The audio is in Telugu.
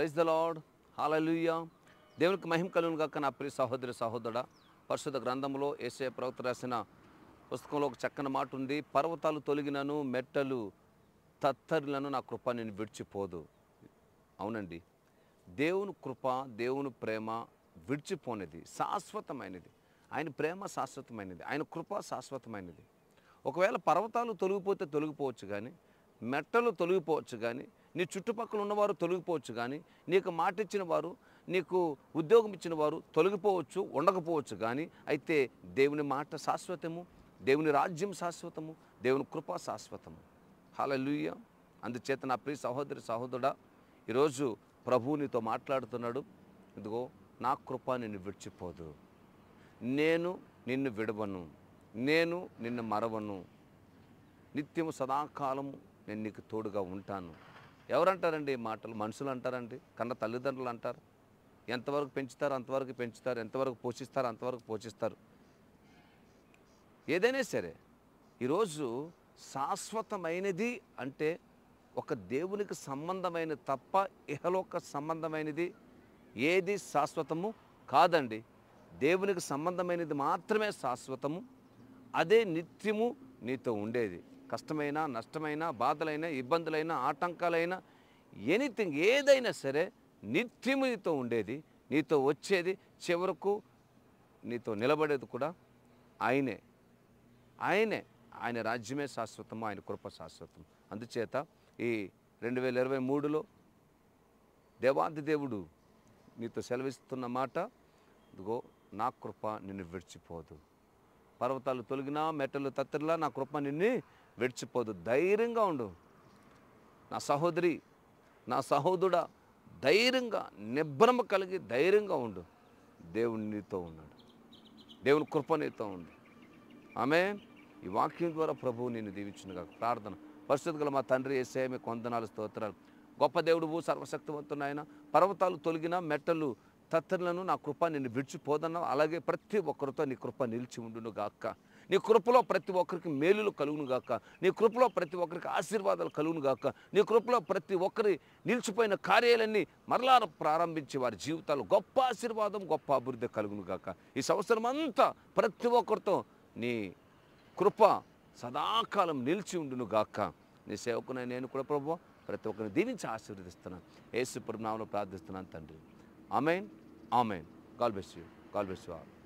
Praise the lord. హాలూయ దేవునికి మహిమ కలుగును కాక నా ప్రియ సహోదరి సహోదరుడ. పరిశుద్ధ గ్రంథంలో ఏసే ప్రవక్త రాసిన పుస్తకంలో ఒక చక్కని మాట ఉంది. పర్వతాలు తొలగినను మెట్టలు తత్తరులను నా కృప నేను విడిచిపోదు. అవునండి. దేవుని కృప దేవుని ప్రేమ విడిచిపోనిది శాశ్వతమైనది. ఆయన ప్రేమ శాశ్వతమైనది ఆయన కృప శాశ్వతమైనది. ఒకవేళ పర్వతాలు తొలగిపోతే తొలగిపోవచ్చు కానీ మెట్టలు తొలగిపోవచ్చు కానీ నీ చుట్టుపక్కల ఉన్నవారు తొలగిపోవచ్చు కానీ నీకు మాట ఇచ్చిన వారు నీకు ఉద్యోగం ఇచ్చిన వారు తొలగిపోవచ్చు ఉండకపోవచ్చు కానీ అయితే దేవుని మాట శాశ్వతము దేవుని రాజ్యం శాశ్వతము దేవుని కృప శాశ్వతము. హల్లెలూయా. అందుచేత నా ప్రియ సహోదరి సహోదరుడా ఈరోజు ప్రభువు నీతో మాట్లాడుతున్నాడు. ఇదిగో నా కృప నిన్ను విడిచిపోదు. నేను నిన్ను విడవను. నేను నిన్ను మరవను. నిత్యము సదాకాలము నేను నీకు తోడుగా ఉంటాను. ఎవరంటారండి ఈ మాటలు? మనుషులు అంటారండి కన్న తల్లిదండ్రులు అంటారు? ఎంతవరకు పెంచుతారు అంతవరకు పెంచుతారు ఎంతవరకు పోషిస్తారు అంతవరకు పోషిస్తారు? ఏదైనా సరే ఈరోజు శాశ్వతమైనది అంటే ఒక దేవునికి సంబంధమైన తప్ప ఇహలోక సంబంధమైనది ఏది శాశ్వతము కాదండి. దేవునికి సంబంధమైనది మాత్రమే శాశ్వతము అదే నిత్యము నీతో ఉండేది. కష్టమైన నష్టమైన బాధలైన ఇబ్బందులైన ఆటంకాలైన ఎనీథింగ్ ఏదైనా సరే నిత్యము నీతో ఉండేది నీతో వచ్చేది చివరకు నీతో నిలబడేది కూడా ఆయనే. ఆయనే. ఆయన రాజ్యమే శాశ్వతము ఆయన కృప శాశ్వతం అందుచేత ఈ రెండు వేల ఇరవై మూడులో దేవాది దేవుడు నీతో సెలవిస్తున్న మాట ఇదిగో నా కృప నిన్ను విడిచిపోదు. పర్వతాలు తొలగినా మెట్టలు తత్తరిలా నా కృప నిన్ను విడిచిపోదు. ధైర్యంగా ఉండు. నా సహోదరి నా సహోదరుడా ధైర్యంగా నిబ్బరమ కలిగి ధైర్యంగా ఉండు. దేవుని నీతో ఉన్నాడు. దేవుని కృప నీతో ఉంది. ఆమె ఈ వాక్యం ద్వారా ప్రభువు నేను దీవించునుగా ప్రార్థన. పరిస్థితి గల మా తండ్రి ఏసే మీ కొందనాలు స్తోత్రాలు. గొప్ప దేవుడువు సర్వశక్తివంతుడు ఆయన. పర్వతాలు తొలగిన మెట్టలు తత్తరులను నా కృప నిన్ను విడిచిపోదన్నావు. అలాగే ప్రతి ఒక్కరితో నీ కృప నిలిచి ఉండును గాక్క నీ కృపలో ప్రతి ఒక్కరికి మేలులు కలుగును గాక. నీ కృపలో ప్రతి ఒక్కరికి ఆశీర్వాదాలు కలుగును గాక. నీ కృపలో ప్రతి ఒక్కరి నిలిచిపోయిన కార్యాలన్నీ మరలా ప్రారంభించి వారి జీవితాలు గొప్ప ఆశీర్వాదం గొప్ప అభివృద్ధి కలుగును గాక. ఈ సంవత్సరం అంతా ప్రతి ఒక్కరితో నీ కృప సదాకాలం నిలిచి ఉండును గాక. నీ సేవకునై నేను కూడా ప్రభు ప్రతి ఒక్కరిని దీవించి ఆశీర్వదిస్తున్నాను. ఏసు నామంలో ప్రార్థిస్తున్నాను తండ్రి. Amen. Amen. God bless you. God bless you all.